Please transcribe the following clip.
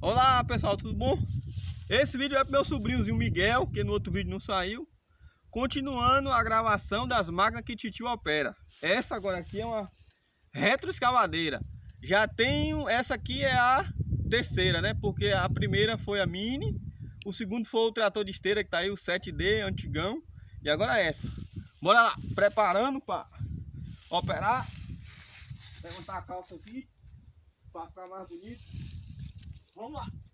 Olá pessoal, tudo bom? Esse vídeo é pro meu sobrinhozinho Miguel, que no outro vídeo não saiu. Continuando a gravação das máquinas que Titio opera. Essa agora aqui é uma retroescavadeira. Já tenho, essa aqui é a terceira, né? Porque a primeira foi a Mini, o segundo foi o trator de esteira que tá aí, o 7D, antigão. E agora essa. Bora lá, preparando para operar. Levantar a calça aqui, para ficar mais bonito. Vamos lá.